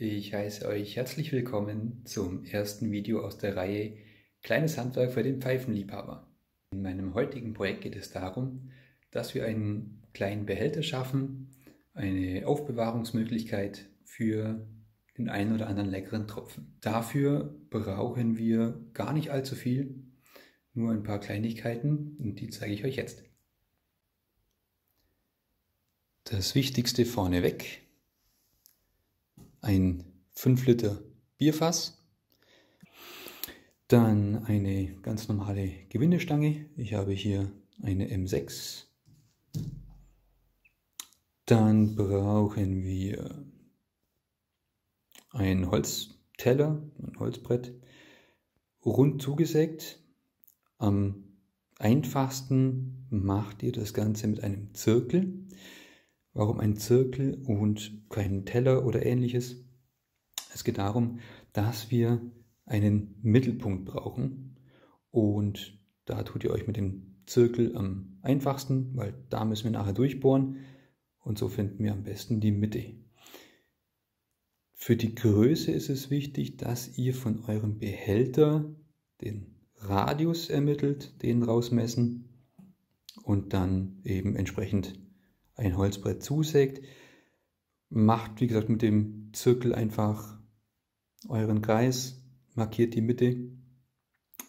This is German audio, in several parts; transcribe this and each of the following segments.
Ich heiße euch herzlich willkommen zum ersten Video aus der Reihe Kleines Handwerk für den Pfeifenliebhaber. In meinem heutigen Projekt geht es darum, dass wir einen kleinen Behälter schaffen, eine Aufbewahrungsmöglichkeit für den einen oder anderen leckeren Tropfen. Dafür brauchen wir gar nicht allzu viel, nur ein paar Kleinigkeiten und die zeige ich euch jetzt. Das Wichtigste vorneweg ein 5 Liter Bierfass, dann eine ganz normale Gewindestange. Ich habe hier eine M6. Dann brauchen wir ein Holzteller, ein Holzbrett, rund zugesägt. Am einfachsten macht ihr das Ganze mit einem Zirkel. Warum ein Zirkel und kein Teller oder ähnliches? Es geht darum, dass wir einen Mittelpunkt brauchen und da tut ihr euch mit dem Zirkel am einfachsten, weil da müssen wir nachher durchbohren und so finden wir am besten die Mitte. Für die Größe ist es wichtig, dass ihr von eurem Behälter den Radius ermittelt, den rausmessen und dann eben entsprechend ein Holzbrett zusägt. Macht, wie gesagt, mit dem Zirkel einfach euren Kreis, markiert die Mitte.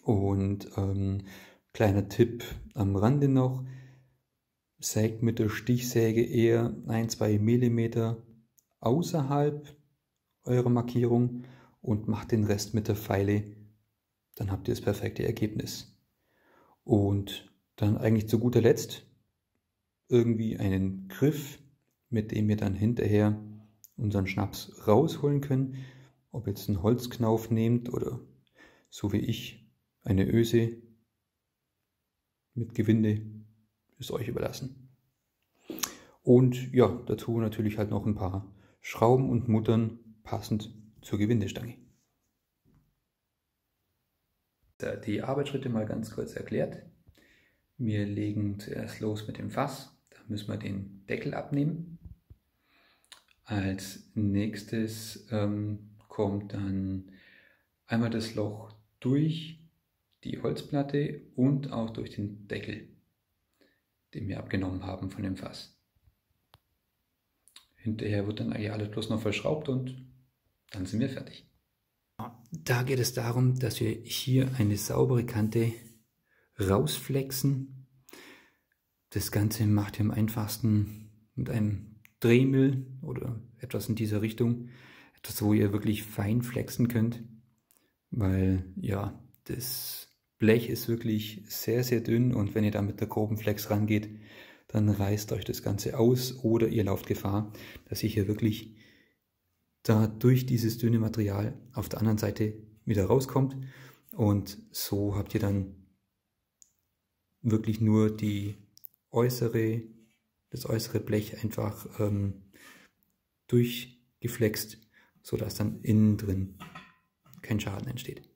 Und ähm, kleiner Tipp am Rande noch, sägt mit der Stichsäge eher 1-2 mm außerhalb eurer Markierung und macht den Rest mit der Pfeile. Dann habt ihr das perfekte Ergebnis. Und dann eigentlich zu guter Letzt irgendwie einen Griff, mit dem wir dann hinterher unseren Schnaps rausholen können. Ob jetzt ein Holzknauf nehmt oder so wie ich eine Öse mit Gewinde, ist euch überlassen. Und ja, dazu natürlich halt noch ein paar Schrauben und Muttern passend zur Gewindestange. Die Arbeitsschritte mal ganz kurz erklärt. Wir legen zuerst los mit dem Fass müssen wir den Deckel abnehmen. Als nächstes ähm, kommt dann einmal das Loch durch die Holzplatte und auch durch den Deckel, den wir abgenommen haben von dem Fass. Hinterher wird dann eigentlich alles bloß noch verschraubt und dann sind wir fertig. Da geht es darum, dass wir hier eine saubere Kante rausflexen das Ganze macht ihr am einfachsten mit einem Drehmill oder etwas in dieser Richtung. Etwas, wo ihr wirklich fein flexen könnt, weil ja, das Blech ist wirklich sehr, sehr dünn und wenn ihr da mit der groben Flex rangeht, dann reißt euch das Ganze aus oder ihr lauft Gefahr, dass ihr hier wirklich da durch dieses dünne Material auf der anderen Seite wieder rauskommt und so habt ihr dann wirklich nur die äußere, das äußere Blech einfach ähm, durchgeflext, sodass dann innen drin kein Schaden entsteht.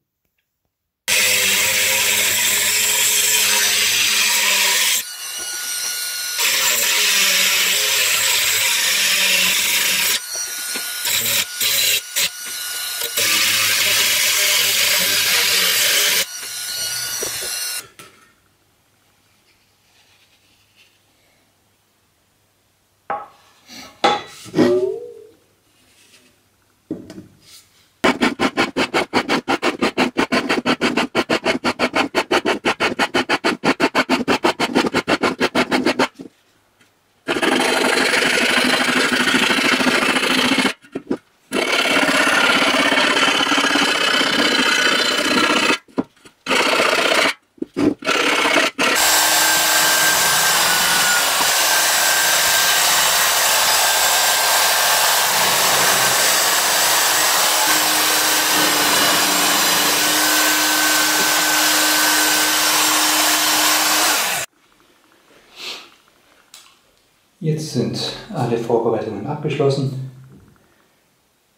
Jetzt sind alle Vorbereitungen abgeschlossen.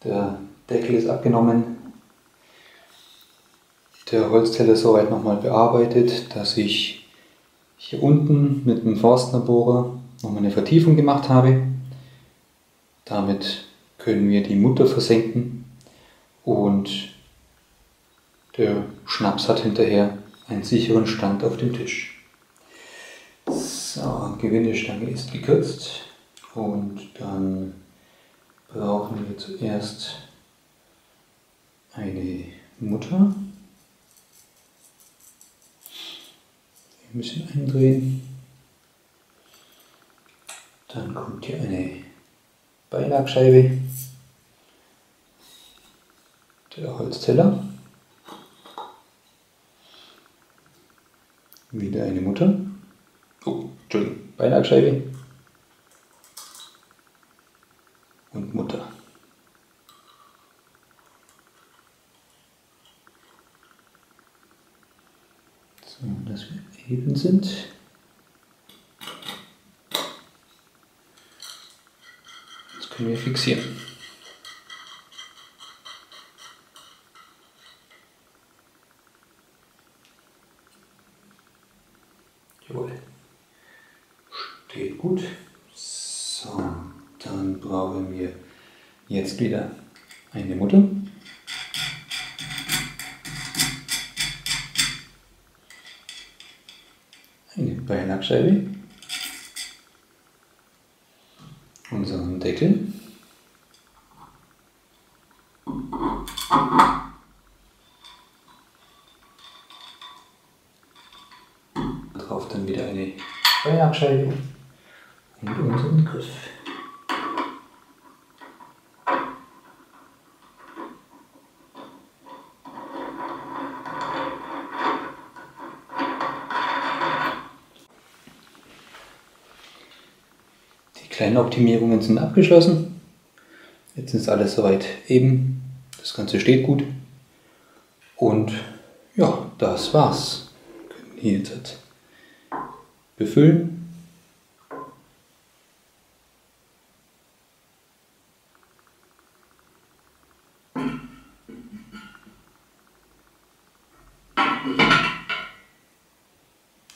Der Deckel ist abgenommen. Der Holzteller soweit nochmal bearbeitet, dass ich hier unten mit dem Forstnerbohrer nochmal eine Vertiefung gemacht habe. Damit können wir die Mutter versenken und der Schnaps hat hinterher einen sicheren Stand auf dem Tisch. So, Gewindestange ist gekürzt und dann brauchen wir zuerst eine Mutter. Ein bisschen eindrehen. Dann kommt hier eine Beilagscheibe, der Holzteller, wieder eine Mutter, Entschuldigung, Beilagscheibe und Mutter. So, dass wir eben sind. Das können wir fixieren. Jawohl. Steht gut. So, dann brauchen wir jetzt wieder eine Mutter. Eine Beilagscheibe. Unseren Deckel. Drauf dann wieder eine Beilagscheibe und unseren Griff. Die kleinen Optimierungen sind abgeschlossen. Jetzt ist alles soweit eben. Das Ganze steht gut. Und ja, das war's. Wir können hier jetzt befüllen.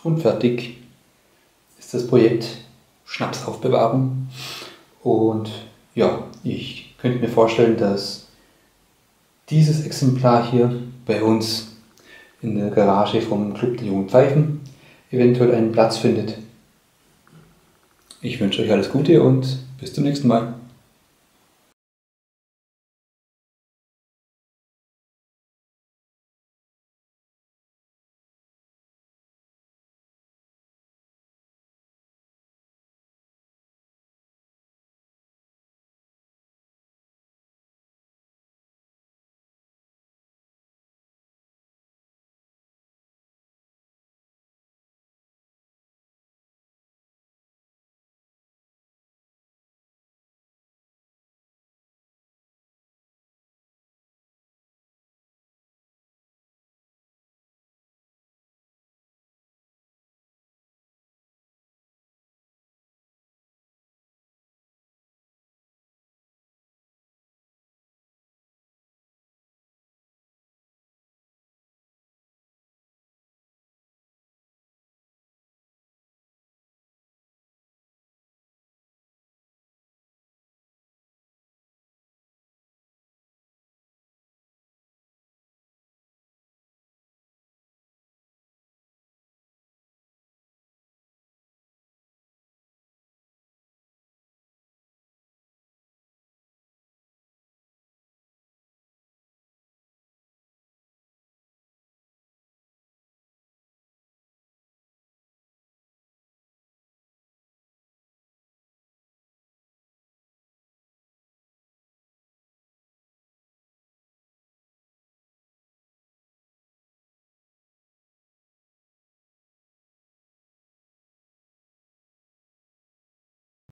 Und fertig ist das Projekt Schnapsaufbewahrung. Und ja, ich könnte mir vorstellen, dass dieses Exemplar hier bei uns in der Garage vom Club der Jungen Pfeifen eventuell einen Platz findet. Ich wünsche euch alles Gute und bis zum nächsten Mal.